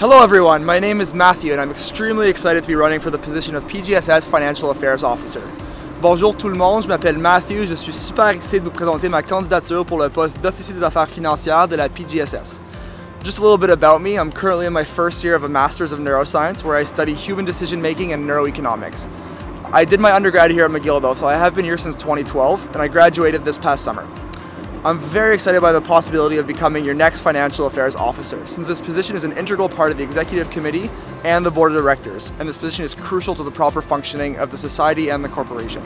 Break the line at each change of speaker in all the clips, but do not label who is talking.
Hello everyone, my name is Matthew and I'm extremely excited to be running for the position of PGSS Financial Affairs Officer. Bonjour tout le monde, je m'appelle Matthew, je suis super excité de vous présenter ma candidature pour le poste d'officier des affaires financières de la PGSS. Just a little bit about me, I'm currently in my first year of a Master's of Neuroscience where I study human decision making and neuroeconomics. I did my undergrad here at McGill though, so I have been here since 2012 and I graduated this past summer. I'm very excited by the possibility of becoming your next financial affairs officer, since this position is an integral part of the executive committee and the board of directors, and this position is crucial to the proper functioning of the society and the corporation.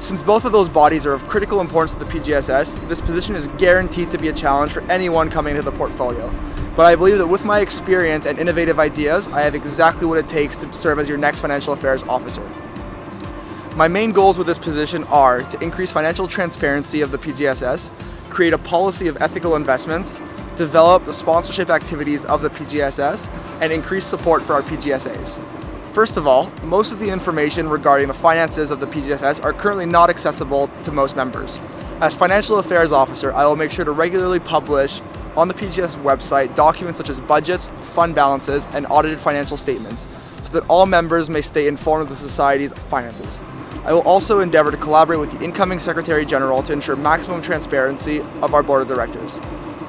Since both of those bodies are of critical importance to the PGSS, this position is guaranteed to be a challenge for anyone coming into the portfolio. But I believe that with my experience and innovative ideas, I have exactly what it takes to serve as your next financial affairs officer. My main goals with this position are to increase financial transparency of the PGSS, create a policy of ethical investments, develop the sponsorship activities of the PGSS, and increase support for our PGSAs. First of all, most of the information regarding the finances of the PGSS are currently not accessible to most members. As Financial Affairs Officer, I will make sure to regularly publish on the PGSS website documents such as budgets, fund balances, and audited financial statements so that all members may stay informed of the Society's finances. I will also endeavor to collaborate with the incoming Secretary General to ensure maximum transparency of our Board of Directors.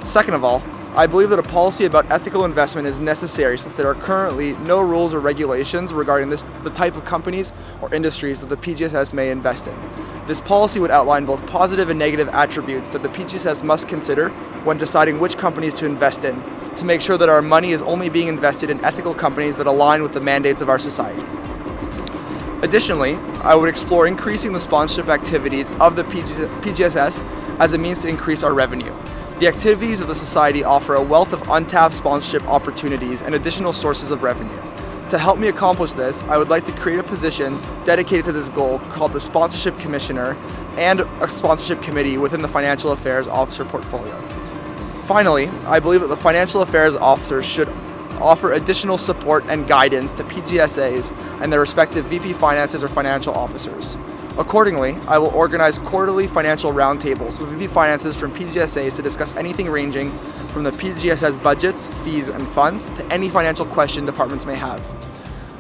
Second of all, I believe that a policy about ethical investment is necessary since there are currently no rules or regulations regarding this, the type of companies or industries that the PGSS may invest in. This policy would outline both positive and negative attributes that the PGSS must consider when deciding which companies to invest in to make sure that our money is only being invested in ethical companies that align with the mandates of our society. Additionally, I would explore increasing the sponsorship activities of the PGSS as a means to increase our revenue. The activities of the Society offer a wealth of untapped sponsorship opportunities and additional sources of revenue. To help me accomplish this, I would like to create a position dedicated to this goal called the Sponsorship Commissioner and a sponsorship committee within the Financial Affairs Officer portfolio. Finally, I believe that the Financial Affairs Officer should offer additional support and guidance to PGSAs and their respective VP finances or financial officers. Accordingly, I will organize quarterly financial roundtables with VP finances from PGSAs to discuss anything ranging from the PGSS budgets, fees, and funds to any financial question departments may have.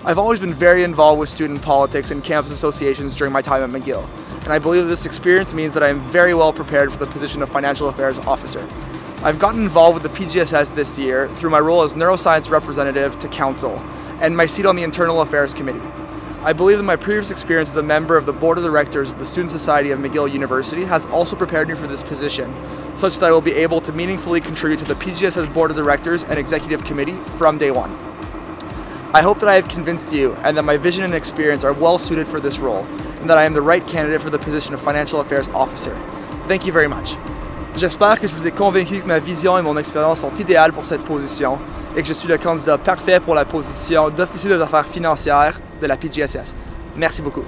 I've always been very involved with student politics and campus associations during my time at McGill, and I believe this experience means that I am very well prepared for the position of Financial Affairs Officer. I've gotten involved with the PGSS this year through my role as neuroscience representative to council and my seat on the Internal Affairs Committee. I believe that my previous experience as a member of the board of directors of the Student Society of McGill University has also prepared me for this position, such that I will be able to meaningfully contribute to the PGSS board of directors and executive committee from day one. I hope that I have convinced you and that my vision and experience are well suited for this role, and that I am the right candidate for the position of Financial Affairs Officer. Thank you very much. J'espère que je vous ai convaincu que ma vision et mon expérience sont idéales pour cette position et que je suis le candidat parfait pour la position d'officier des affaires financières de la PGSS. Merci beaucoup.